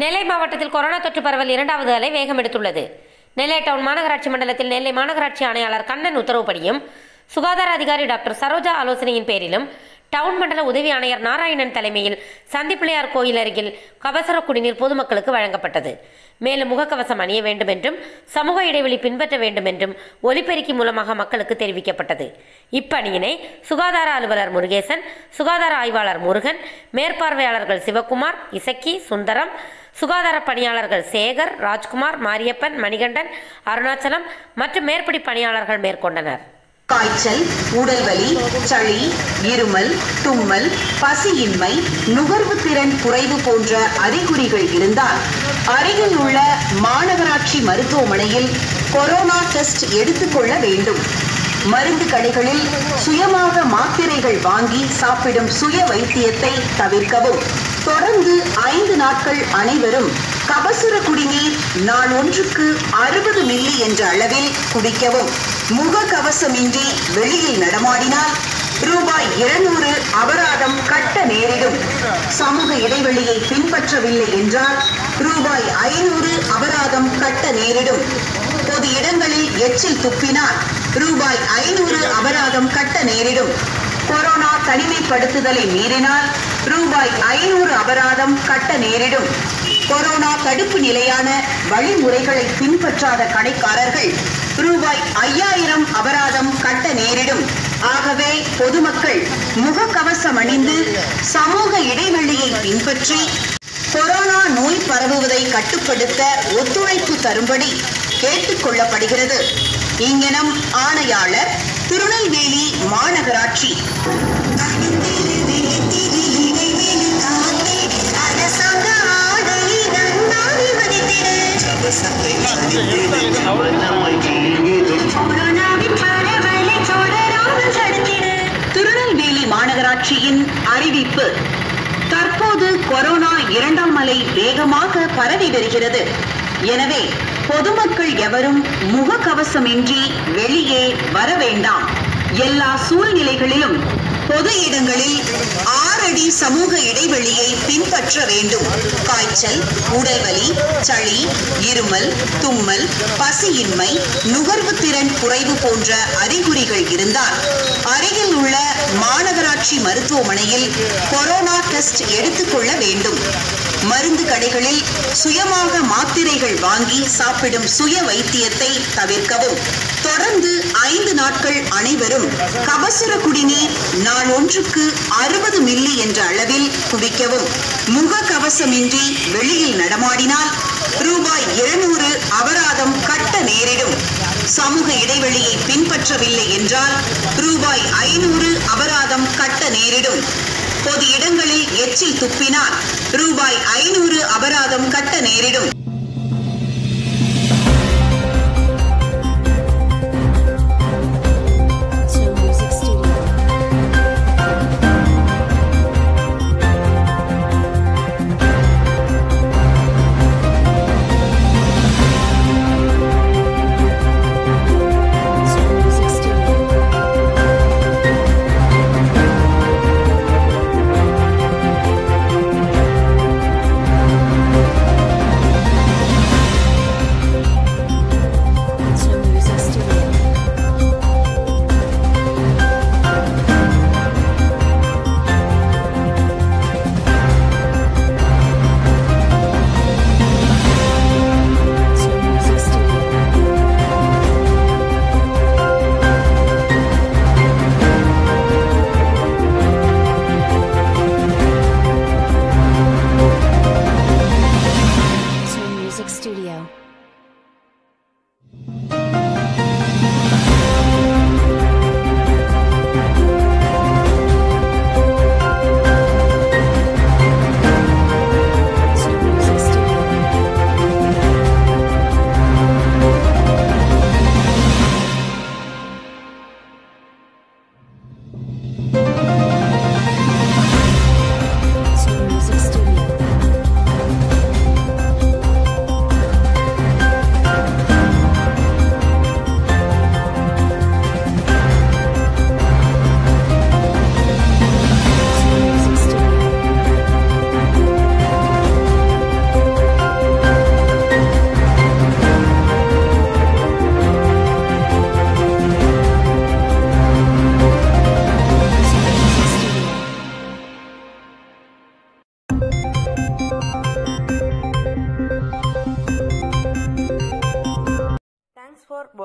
நெல்லை மாவட்டத்தில் கொரோனா தொற்று பரவல் இரண்டாவது அலை வேகம் எடுத்துள்ளது. நெல்லை டவுன் மாநகராட்சி மண்டலத்தில் நெல்லை மாநகராட்சி ஆணையாளர் கண்ணன் உத்தரவுப்படியும் சுகாதார அதிகாரி டாக்டர் சரோஜா ஆலோசனையின் பேரிலும் டவுன் மண்டல உதவி ஆணையர் நாராயணன் தலைமையில் சந்திப்பிள்ளையார் கோயில் அருகில் கபசர குடிநீர் பொதுமக்களுக்கு வழங்கப்பட்டது. மேலும் முகக்கவசம் அணிய வேண்டும் என்றும் சமூக இடைவெளி பின்பற்ற வேண்டும் என்றும் ஒலிபெருக்கி மூலமாக மக்களுக்கு தெரிவிக்கப்பட்டது. இப்பணியினை சுகாதார அலுவலர் முருகேசன் சுகாதார ஆய்வாளர் முருகன் மேற்பார்வையாளர்கள் சிவக்குமார் இசக்கி சுந்தரம் சுகாதார பணியாளர்கள் சேகர் ராஜ்குமார் மாரியப்பன் மணிகண்டன் அருணாச்சலம் மற்றும் மேற்படி பணியாளர்கள் மேற்கொண்டனர். காய்ச்சல் உடல்வலி சளி இருமல் தும்மல் பசியின்மை நுகர்வு திறன் குறைவு போன்ற அறிகுறிகள் இருந்தால் அருகில் உள்ள மாநகராட்சி மருத்துவமனையில் கொரோனா டெஸ்ட் எடுத்துக்கொள்ள வேண்டும். மருந்து கடைகளில் சுயமாக மாத்திரைகள் வாங்கி சாப்பிடும் சுய வைத்தியத்தை தவிர்க்கவும். தொடர்ந்து ஐந்து நாட்கள் அனைவரும் கபசுர குடிநீர் நாள் ஒன்றுக்கு அறுபது மில்லி என்ற அளவில் குடிக்கவும். முக கவசமின்றி வெளியில் நடமாடினால் ரூபாய் இருநூறு அபராதம் கட்ட நேரிடும். சமூக இடைவெளியை பின்பற்றவில்லை என்றால் ரூபாய் ஐநூறு அபராதம் கட்ட நேரிடும். பொது இடங்களில் எச்சில் துப்பினால் ரூபாய் ஐநூறு அபராதம் கட்ட நேரிடும். கொரோனா தனிமைப்படுத்துதலை மீறினால் ரூபாய் ஐநூறு அபராதம் கட்ட நேரிடும். கொரோனா தடுப்பு நிலையான வழிமுறைகளை பின்பற்றாத கடைக்காரர்கள் ரூபாய் ஐயாயிரம் அபராதம் கட்ட நேரிடும். ஆகவே பொதுமக்கள் முகக்கவசம் அணிந்து சமூக இடைவெளியை பின்பற்றி கொரோனா நோய் பரவுவதை கட்டுப்படுத்த ஒத்துழைப்பு தரும்படி கேட்டுக் கொள்ளப்படுகிறது. இங்கனம் ஆணையாளர் திருநெல்வேலி மாநகராட்சி. வேகமாக பரவி வருகிறது. எனவே பொதுமக்கள் எவரும் முகக்கவசமின்றி வெளியே வர வேண்டாம். எல்லா சூழ்நிலைகளிலும் பொது இடங்களில் ஆறடி சமூக இடைவெளியை பின்பற்ற வேண்டும். காய்ச்சல் உடல்வலி சளி இருமல் தும்மல் பசியின்மை நுகர்வு திறன் குறைவு போன்ற அறிகுறிகள் இருந்தால் அருகில் உள்ள மாநகராட்சி மருத்துவமனையில் கொரோனா டெஸ்ட் எடுத்துக்கொள்ள வேண்டும். மருந்து கடைகளில் சுயமாக மாத்திரைகள் வாங்கி சாப்பிடும் சுய வைத்தியத்தை தவிர்க்கவும். தொடர்ந்து ஐந்து நாட்கள் அனைவரும் கபசுர குடிநீர் நாள் ஒன்றுக்கு அறுபது மில்லி என்ற அளவில் குவிக்கவும். முக கவசமின்றி வெளியில் நடமாடினால் ரூபாய் இருநூறு அபராதம் கட்ட நேரிடும். சமூக இடைவெளியை பின்பற்றவில்லை என்றால் ரூபாய் ஐநூறு அபராதம் கட்ட நேரிடும். பொது இடங்களில் எச்சில் துப்பினால் ரூபாய் ஐநூறு அபராதம் கட்ட நேரிடும்.